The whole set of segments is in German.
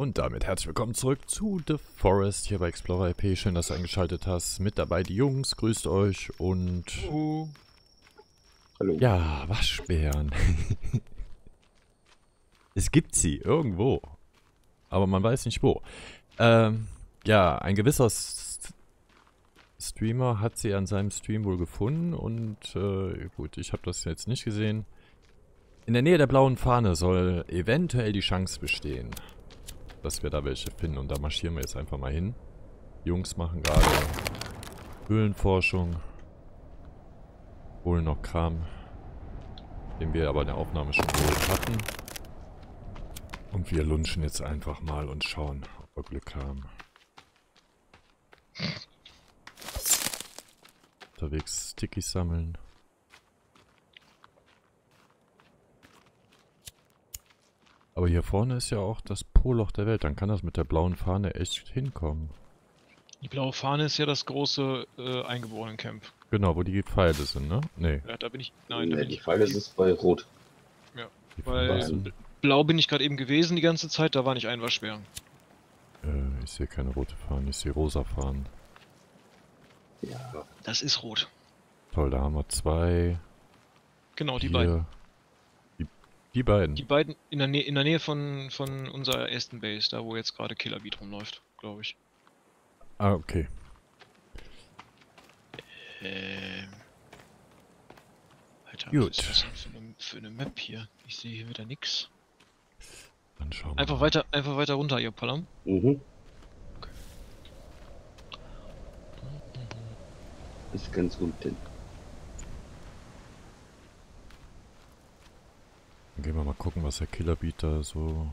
Und damit herzlich willkommen zurück zu The Forest hier bei Explorer IP. Schön, dass du eingeschaltet hast. Mit dabei die Jungs, grüßt euch und... Oh. Hallo. Ja, Waschbären. es gibt sie irgendwo. Aber man weiß nicht wo. Ähm, ja, ein gewisser S Streamer hat sie an seinem Stream wohl gefunden und äh, gut, ich habe das jetzt nicht gesehen. In der Nähe der blauen Fahne soll eventuell die Chance bestehen, dass wir da welche finden. Und da marschieren wir jetzt einfach mal hin. Die Jungs machen gerade Höhlenforschung. Holen noch Kram, den wir aber in der Aufnahme schon geholt hatten. Und wir lunchen jetzt einfach mal und schauen, ob wir Glück haben. Unterwegs Stickies sammeln. Aber hier vorne ist ja auch das Poloch der Welt. Dann kann das mit der blauen Fahne echt hinkommen. Die blaue Fahne ist ja das große äh, Eingeborenencamp. Genau, wo die Pfeile sind, ne? Nee. Ja, da bin ich. Nein, da Nee, bin die ich. Pfeile ist bei Rot. Die Weil Pfeile Beiden. sind, Blau bin ich gerade eben gewesen die ganze Zeit, da war nicht ein Waschbär. äh, ich sehe keine rote Fahne, ich sehe rosa Fahnen. Ja. Das ist rot. Toll, da haben wir zwei. Genau, die hier. beiden. Die, beiden. Die beiden in der, Nä in der Nähe von, von unserer ersten Base, da wo jetzt gerade Killer Beat rumläuft, glaube ich. Ah, okay. Ähm. Alter, Gut. was ist das denn für eine, für eine Map hier? Ich sehe hier wieder nix. Dann schauen wir Einfach mal. weiter, einfach weiter runter, ihr Palam. Mhm. Ist ganz unten. Dann gehen wir mal gucken, was der Killerbeat da so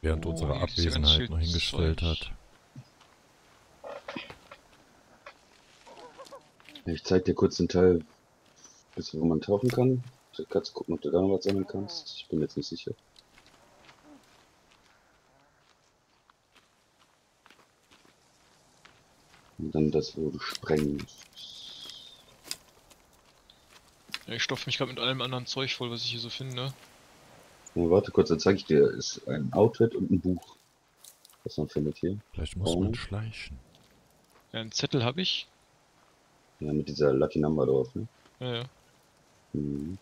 während Oh, unserer Abwesenheit noch hingestellt Zeug. hat. Ich zeig dir kurz den Teil, bis wo man tauchen kann. Du kannst gucken, ob du da noch was sammeln kannst. Ich bin jetzt nicht sicher. Und dann das, wo du sprengen ich stopfe mich gerade mit allem anderen Zeug voll, was ich hier so finde. Oh, warte kurz, dann zeige ich dir. Ist ein Outfit und ein Buch. Was man findet hier. Vielleicht muss Oh. man schleichen. Ja, einen Zettel habe ich. Ja, mit dieser Lucky Number drauf, ne? Ja, ja. Mhm.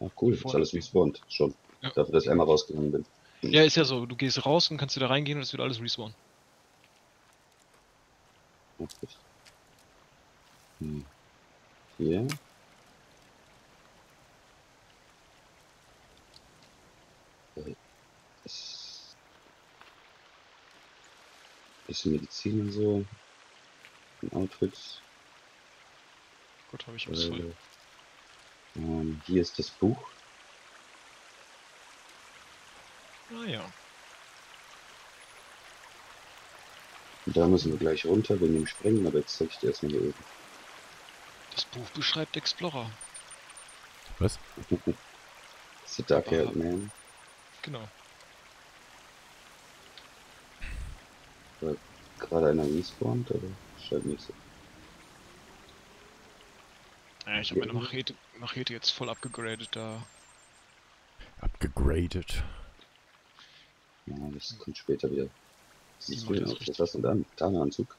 Ah, cool. Ist Voll. alles respawned. Schon. Ja. Dafür, dass ich einmal rausgegangen bin. Ja, ist ja so. Du gehst raus und kannst wieder reingehen und es wird alles respawn. Ja, gut. Hm. Hier. Bisschen Medizin und so. Ein Outfit. Gott, habe ich was voll. Äh, ähm, hier ist das Buch. Ah ja. Und da müssen wir gleich runter wegen dem Sprengen, aber jetzt zeig ich dir erstmal hier oben. Das Buch beschreibt Explorer. Was? The Dark Haired. Man. Genau. Gerade einer respawned, aber scheint nicht so. Ja, ich habe meine Machete, Machete jetzt voll abgegradet da. Abgegradet. Ja, das kommt später wieder. Für ein das. Was hast du denn da? Tarnanzug?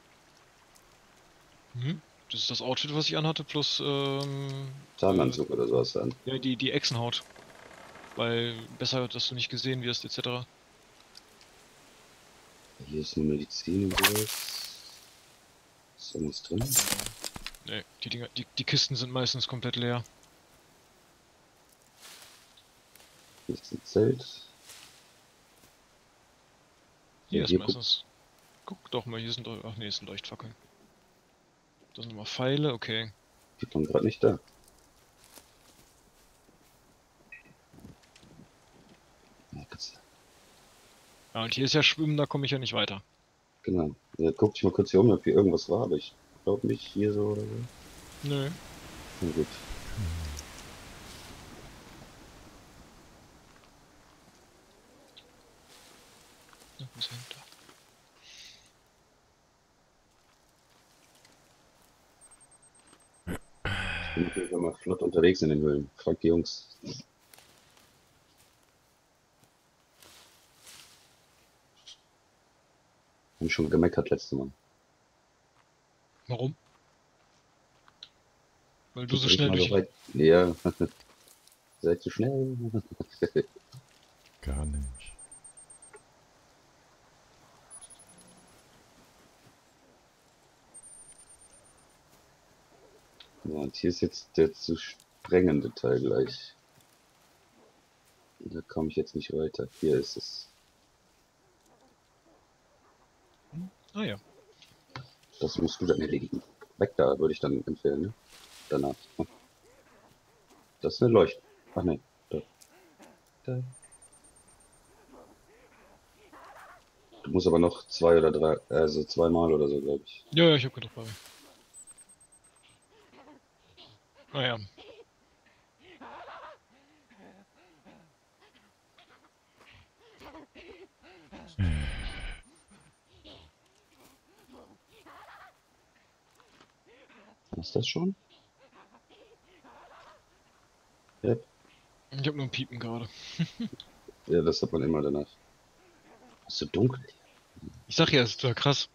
Mhm. Das ist das Outfit, was ich anhatte, plus ähm, Tarnanzug oder so hast du an. ja, die, die Echsenhaut. Weil besser, dass du nicht gesehen wirst, etc. Hier ist nur Medizin und sowas. Ist irgendwas drin? Ne, die Dinger, die, die Kisten sind meistens komplett leer. Hier ist ein Zelt. Hier ist hier guck- meistens. Guck doch mal, hier sind doch. Ach nee, es sind Leuchtfackeln. Da sind nochmal Pfeile, okay. Sieht man gerade nicht da. Ja, kannst- Ja, und hier ist ja Schwimmen, da komme ich ja nicht weiter. Genau. Ja, guck dich mal kurz hier um, ob hier irgendwas war, aber ich glaube nicht hier so oder so. Nö. Na gut. Ich bin Fall mal flott unterwegs in den Höhlen. Frag die Jungs. Haben schon gemeckert letzte Mal. Warum? Weil du so schnell durch. weit- Ja. Seid zu schnell. Gar nicht. Ja, und hier ist jetzt der zu sprengende Teil gleich. Da komme ich jetzt nicht weiter. Hier ist es. Ah ja. Das musst du dann erledigen. Weg da, würde ich dann empfehlen, ne? Danach. Das ist eine Leuchte. Ach ne. Da. Da. Du musst aber noch zwei oder drei, also zweimal oder so, glaube ich. Ja, ja, ich hab gedacht, bei. Naja. Ist das schon? Ja, Ich hab nur ein Piepen gerade. ja, das hat man immer danach. Ist so dunkel. Ich sag ja, es ist total krass.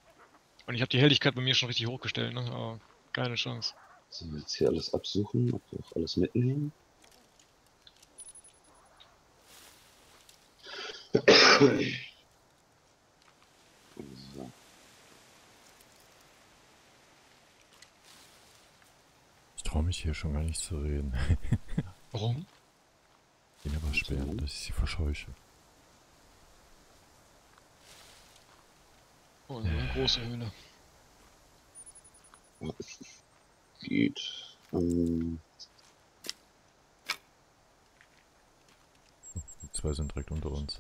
Und ich habe die Helligkeit bei mir schon richtig hochgestellt, ne? Aber keine Chance. So, jetzt hier alles absuchen, ob wir auch alles mitnehmen. So. Ich traue mich hier schon gar nicht zu reden. Warum? Ihn aber sperren, dass ich sie verscheuche. Oh, so eine große Höhle. Geht. Ähm, Die zwei sind direkt unter uns.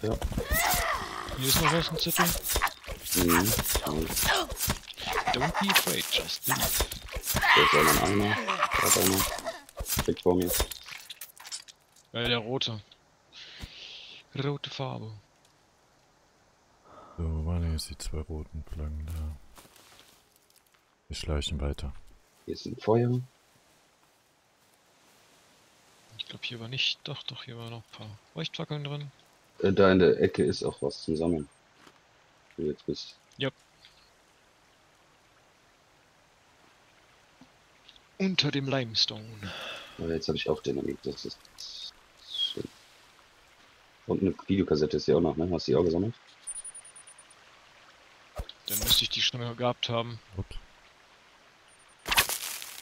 ja. Hier ist noch was, ein Zettel. Mhm. Don't be afraid, just believe. Da ist einer, einer. Da ist einer. Direkt vor mir. Äh, der rote. Rote Farbe. So, wo waren denn jetzt die zwei roten Flaggen da? Wir schleichen weiter. Hier ist ein Feuer. Ich glaube, hier war nicht. Doch, doch, hier war noch ein paar Leuchtfackeln drin. Äh, da in der Ecke ist auch was zum Sammeln. Wo du jetzt bist. Unter dem Limestone. Aber jetzt habe ich auch Dynamit. Das ist schön. Und eine Videokassette ist hier auch noch, ne? Hast du die auch gesammelt? Dann müsste ich die schon mal gehabt haben. Gut.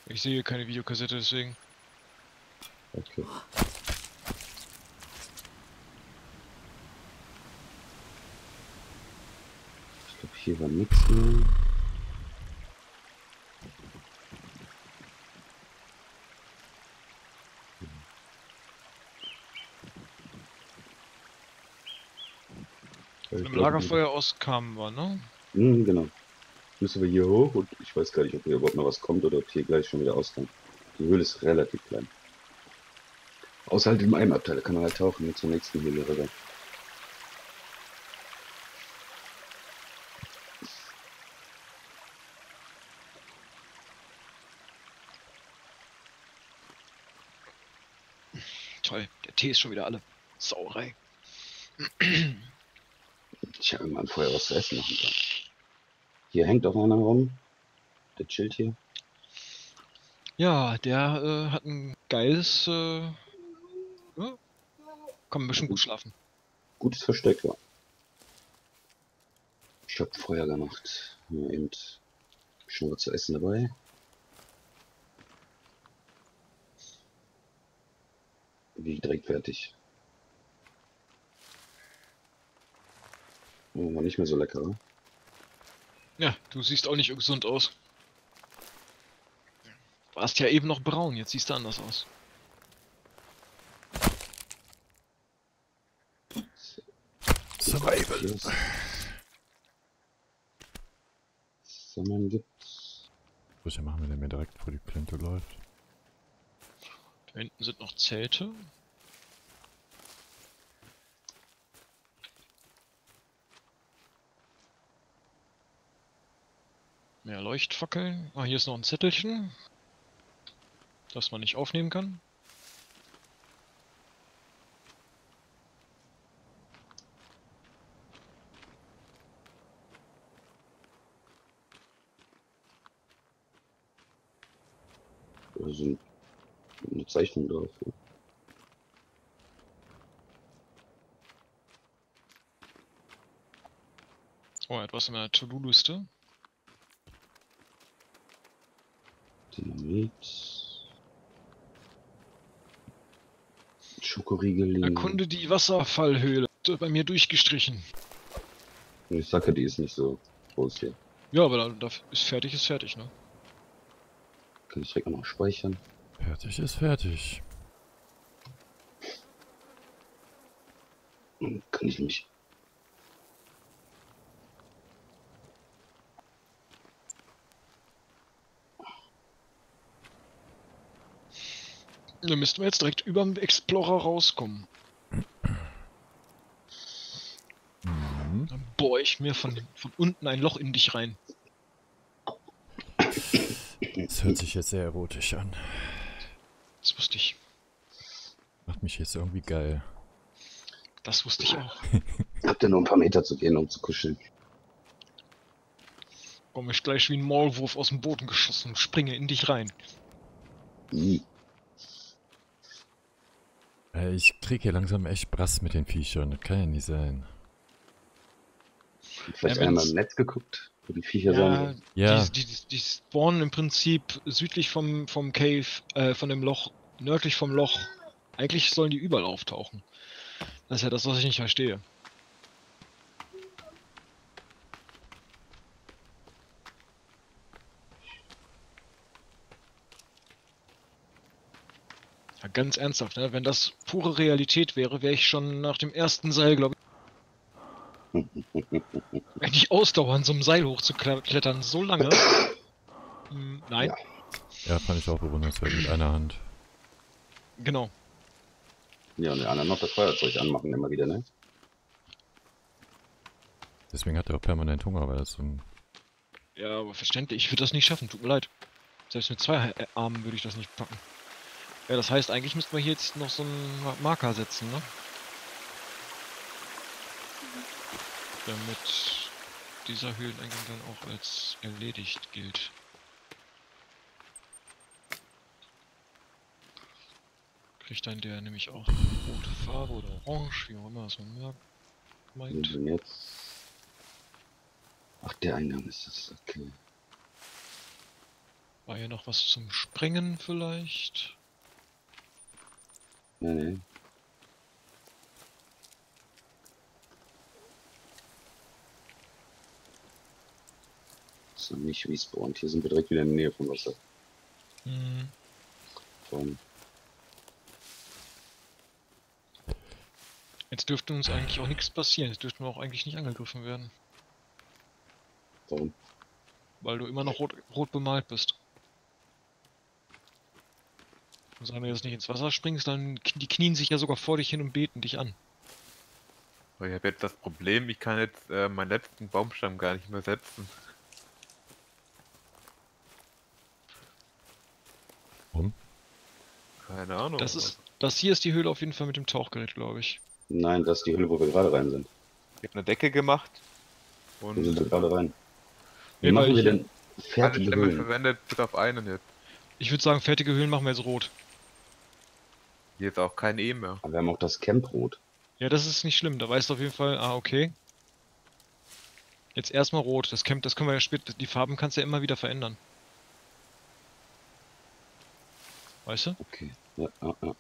Ich sehe keine Videokassette, deswegen. Okay. Ich glaube, hier war nichts mehr. Dem Lagerfeuer kamen wir, ne? Mhm, genau. Müssen wir hier hoch und ich weiß gar nicht, ob hier überhaupt noch was kommt oder ob hier gleich schon wieder auskommt. Die Höhle ist relativ klein. Außer halt in einem Abteil, da kann man halt tauchen, jetzt zur nächsten Höhle rüber. Toll, der Tee ist schon wieder alle. Sauerei. Ich habe immer vorher was zu essen machen können. Hier hängt auch einer rum. Der chillt hier. Ja, der äh, hat ein geiles. Äh, ja, kann ein bisschen gut schlafen. Gutes Versteck, ja. Ich hab Feuer gemacht. Ja, eben schon was zu essen dabei. Wie direkt fertig. Oh, war nicht mehr so lecker. oder? Ja, du siehst auch nicht gesund aus. Warst ja eben noch braun, jetzt siehst du anders aus. Survival! Sammeln gibt's. Was machen wir denn mir direkt vor die Plinte läuft? Da hinten sind noch Zelte. Mehr Leuchtfackeln. Ah, hier ist noch ein Zettelchen. Das man nicht aufnehmen kann. Da sind eine Zeichnung drauf. Oh, etwas in meiner To-Do-Liste. Dynamit. Schokoriegel. Erkunde die Wasserfallhöhle. Bei mir durchgestrichen. Ich sag ja, die ist nicht so groß hier. Ja, aber da, da ist fertig, ist fertig, ne? Kann ich direkt noch speichern. Fertig ist fertig. Hm, Kann ich mich. Da müssten wir jetzt direkt über dem Explorer rauskommen. Mhm. Dann bohr ich mir von, von unten ein Loch in dich rein. Das hört sich jetzt sehr erotisch an. Das wusste ich. Macht mich jetzt irgendwie geil. Das wusste ich auch. Habt ihr nur ein paar Meter zu gehen, um zu kuscheln? Komme ich gleich wie ein Maulwurf aus dem Boden geschossen und springe in dich rein. Ih, Äh, ich krieg hier langsam echt Brass mit den Viechern. Das kann ja nicht sein. Vielleicht Ja, einmal im Netz geguckt, wo die Viecher Ja, sein. Ja. Die, die, die spawnen im Prinzip südlich vom, vom Cave, äh, von dem Loch, nördlich vom Loch. Eigentlich sollen die überall auftauchen. Das ist ja das, was ich nicht verstehe. Ganz ernsthaft, ne? wenn das pure Realität wäre, wäre ich schon nach dem ersten Seil, glaube ich. Wenn ich ausdauern, so einem Seil hochzuklettern, so lange. Hm, nein, Ja. Fand ich auch bewundernswert mit einer Hand. genau. Ja, und der andere noch das Feuerzeug anmachen immer wieder, ne? Deswegen hat er auch permanent Hunger, weil das so ein. Ja, aber verständlich, ich würde das nicht schaffen, tut mir leid. Selbst mit zwei Armen würde ich das nicht packen. Ja, das heißt, eigentlich müssten wir hier jetzt noch so einen Ma- Marker setzen, ne? Damit dieser Höhleneingang dann auch als erledigt gilt. Kriegt dann der nämlich auch rote Farbe oder orange, wie auch immer das man mag- Und meint. wenn jetzt. Ach, der Eingang ist das, okay. War hier noch was zum Sprengen vielleicht? Ist noch nicht respawned. Hier sind wir direkt wieder in der Nähe vom Wasser. Hm. Von Jetzt dürfte uns eigentlich auch nichts passieren. Jetzt dürften wir auch eigentlich nicht angegriffen werden. Warum? Weil du immer noch rot, rot bemalt bist. Und wenn du jetzt nicht ins Wasser springst, dann die knien sich ja sogar vor dich hin und beten dich an. Aber ich habe jetzt das Problem, ich kann jetzt äh, meinen letzten Baumstamm gar nicht mehr setzen. Warum? Keine Ahnung. Das ist, das hier ist die Höhle auf jeden Fall mit dem Tauchgerät, glaube ich. Nein, das ist die Höhle, wo wir gerade rein sind. Ich habe eine Decke gemacht Wo und sind wir gerade rein? Wie machen wir ich- denn fertige Höhlen? verwendet, bis auf einen jetzt. Ich würde sagen, fertige Höhlen machen wir jetzt rot. Hier ist auch kein E mehr. Aber wir haben auch das Camprot. Ja, das ist nicht schlimm. Da weißt du auf jeden Fall, ah, okay. Jetzt erstmal rot. Das, Camp, das können wir ja später. Die Farben kannst du ja immer wieder verändern. Weißt du? Okay. Ja, ja, ja.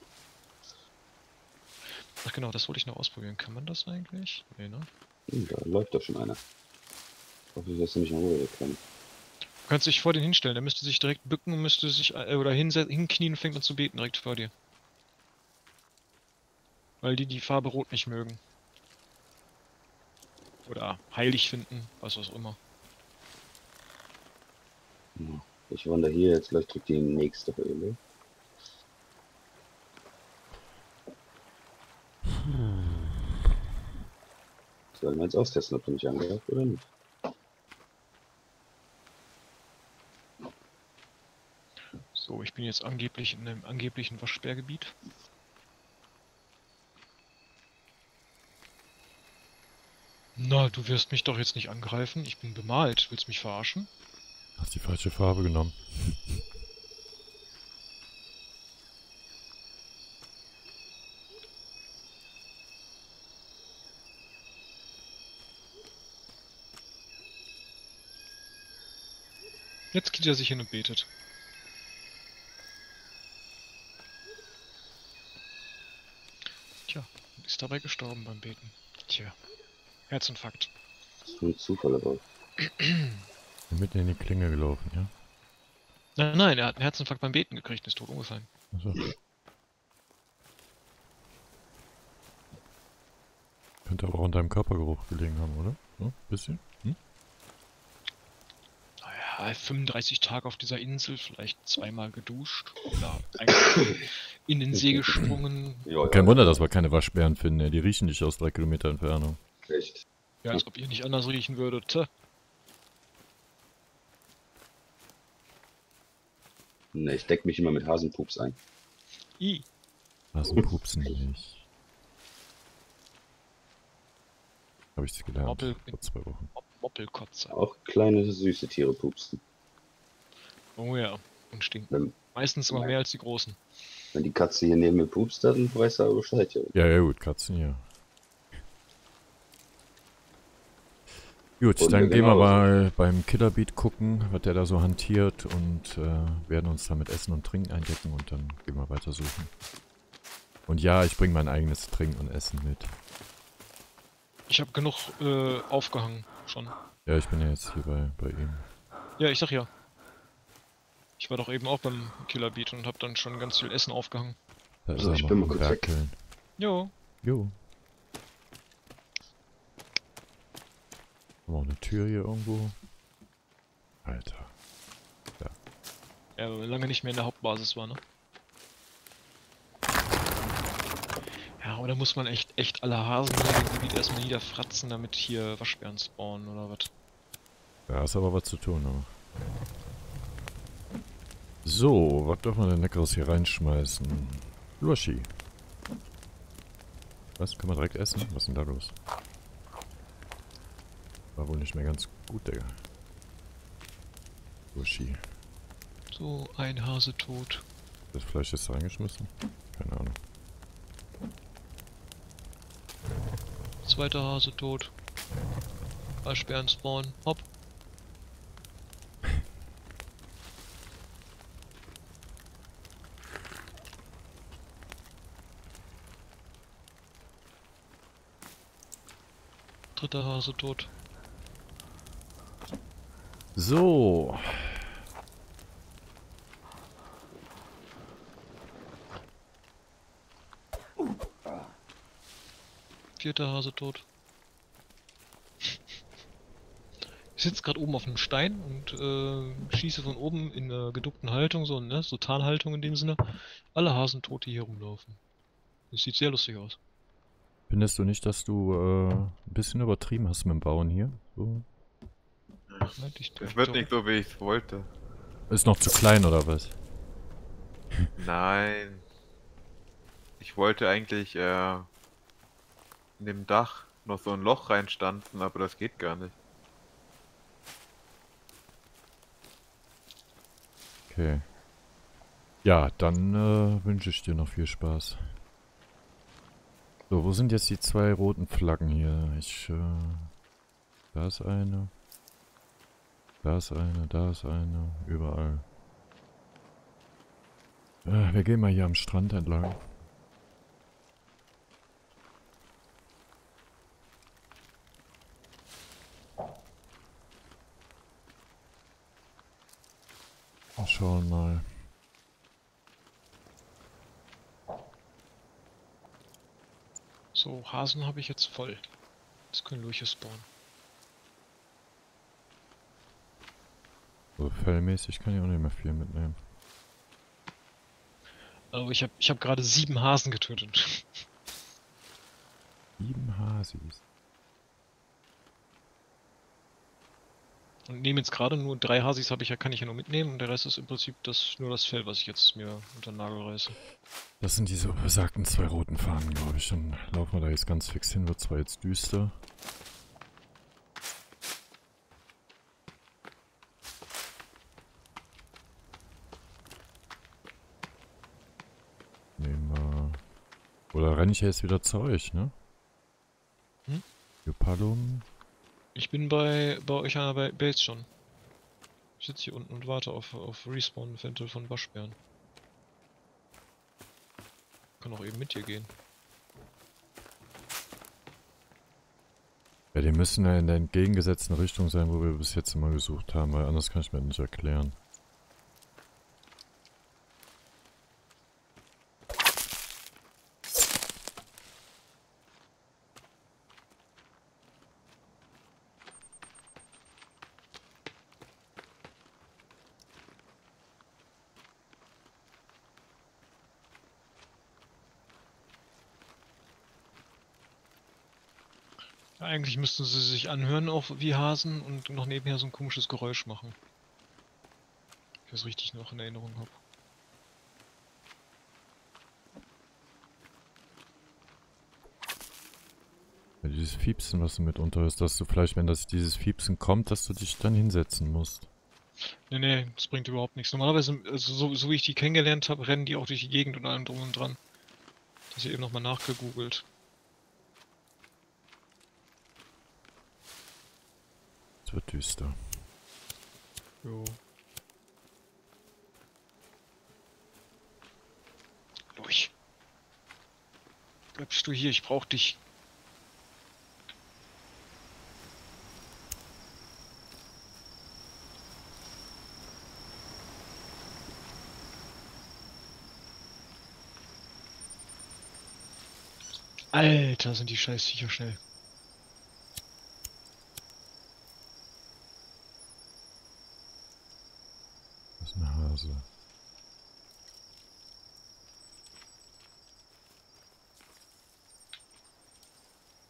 Ach genau, das wollte ich noch ausprobieren. Kann man das eigentlich? Nee, ne? Hm, Da läuft doch schon einer. Ich hoffe, dass er mich in Ruhe wegkommt. Du kannst dich vor den hinstellen. Der müsste sich direkt bücken und müsste sich äh, oder hinknien und fängt an zu beten direkt vor dir. Weil die die Farbe rot nicht mögen. Oder heilig finden, was auch immer. Ich wandere hier jetzt gleich drückt die nächste Höhle. Sollen wir jetzt austesten, ob du mich angreift oder nicht? So, ich bin jetzt angeblich in einem angeblichen Waschbärgebiet. Na, du wirst mich doch jetzt nicht angreifen. Ich bin bemalt. Willst du mich verarschen? Hast die falsche Farbe genommen. Jetzt geht er sich hin und betet. Tja, ist dabei gestorben beim Beten. Tja. Herzinfarkt. Das ist ein Zufall aber. Mitten in die Klinge gelaufen, ja? Nein, nein, er hat einen Herzinfarkt beim Beten gekriegt und ist tot umgefallen. Achso. Könnte aber auch an deinem Körpergeruch gelegen haben, oder? So, bisschen? Hm? Naja, 35 Tage auf dieser Insel, vielleicht zweimal geduscht oder in den See gesprungen. Ja, Kein Wunder, dass wir keine Waschbären finden, ey. Die riechen nicht aus drei Kilometer Entfernung. Echt. Ja, als ob ihr nicht anders riechen würdet. Ne, ich deck mich immer mit Hasenpups ein. I. Hasen pupsen nicht. Habe ich gelernt. Moppel- Vor zwei Wochen. Mop- Moppelkotze. Auch kleine süße Tiere pupsen. Oh ja. Und stinken. Wenn, Meistens sogar mehr als die großen. wenn die Katze hier neben mir pupst, dann weiß er Bescheid. Ja. Ja, ja, gut, Katzen, ja. Gut, Und dann gehen wir mal beim Killerbeat gucken, was der da so hantiert und äh, werden uns da mit Essen und Trinken eindecken und dann gehen wir weiter suchen. Und ja, ich bringe mein eigenes Trinken und Essen mit. Ich habe genug äh, aufgehangen schon. Ja, ich bin ja jetzt hier bei, bei ihm. Ja, ich sag ja. Ich war doch eben auch beim Killer Beat und habe dann schon ganz viel Essen aufgehangen. Da ist Also, er ich bin mal kurz weg. Jo. Jo. Haben wir auch eine Tür hier irgendwo? Alter. Ja, weil wir lange nicht mehr in der Hauptbasis war, ne? Ja, oder muss man echt, echt alle Hasen hier im Gebiet erstmal niederfratzen, damit hier Waschbären spawnen oder was? Da ist aber was zu tun noch. So, was darf man denn Leckeres hier reinschmeißen? Lushi. Was? Können wir direkt essen? Was ist denn da los? War wohl nicht mehr ganz gut, Digga. Lushi. So, ein Hase tot. Das Fleisch ist reingeschmissen? Keine Ahnung. Zweiter Hase tot. Waschbären spawnen. Hopp. Dritter Hase tot. So. Vierter Hase tot. Ich sitze gerade oben auf einem Stein und äh, schieße von oben in einer geduckten Haltung, so, ne? So Tarnhaltung in dem Sinne. Alle Hasen tot, die hier rumlaufen. Das sieht sehr lustig aus. Findest du nicht, dass du äh, ein bisschen übertrieben hast mit dem Bauen hier? So. Ich Es wird nicht so, wie ich es wollte. Ist noch zu klein oder was? Nein. Ich wollte eigentlich äh, in dem Dach noch so ein Loch reinstanzen, aber das geht gar nicht. Okay. Ja, dann äh, wünsche ich dir noch viel Spaß. So, wo sind jetzt die zwei roten Flaggen hier? Ich, äh, da ist eine. Da ist eine, da ist eine, überall. Äh, wir gehen mal hier am Strand entlang. Schauen mal. So, Hasen habe ich jetzt voll. Jetzt können Lurche spawnen. So fellmäßig kann ich auch nicht mehr viel mitnehmen. Aber ich habe ich hab gerade sieben Hasen getötet. Sieben Hasis. Und nehme jetzt gerade nur drei Hasis habe ich ja, kann ich ja nur mitnehmen und der Rest ist im Prinzip das nur das Fell, was ich jetzt mir unter den Nagel reiße. Das sind diese besagten zwei roten Fahnen, glaube ich. Dann laufen wir da jetzt ganz fix hin. Wird zwar jetzt düster. Nehmen wir... Oder renne ich jetzt wieder zu euch, ne? Hm? Jupalum. Ich bin bei, bei euch an der Ba- Base schon. Ich sitze hier unten und warte auf, auf Respawn-Eventuell von Waschbären. Kann auch eben mit dir gehen. Ja, die müssen ja in der entgegengesetzten Richtung sein, wo wir bis jetzt immer gesucht haben, weil anders kann ich mir das nicht erklären. Eigentlich müssten sie sich anhören, auch wie Hasen und noch nebenher so ein komisches Geräusch machen. Ich das richtig noch in Erinnerung habe. Ja, dieses Fiepsen, was du mitunter hörst, dass du vielleicht, wenn das dieses Fiepsen kommt, dass du dich dann hinsetzen musst. Nee, nee, das bringt überhaupt nichts. Normalerweise, also so, so wie ich die kennengelernt habe, rennen die auch durch die Gegend und allem drum und dran. Das hier eben nochmal nachgegoogelt. Wird düster. Jo. Lurch. Bleibst du hier, ich brauch dich. Alter, sind die scheiß Viecher schnell. Hase.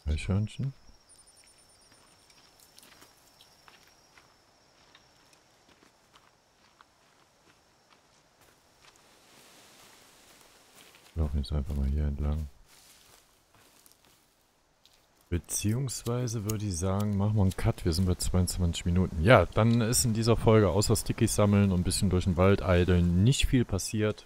Eichhörnchen? Laufen jetzt einfach mal hier entlang. Beziehungsweise würde ich sagen, machen wir einen Cut. Wir sind bei 22 Minuten. Ja, dann ist in dieser Folge außer Stickies sammeln und ein bisschen durch den Wald eideln nicht viel passiert.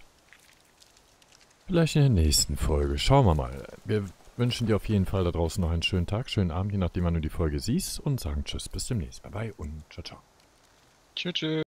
Vielleicht in der nächsten Folge. Schauen wir mal. Wir wünschen dir auf jeden Fall da draußen noch einen schönen Tag, schönen Abend, je nachdem wann du die Folge siehst und sagen Tschüss, bis demnächst. Bye bye und ciao, ciao. Tschüss. tschüss.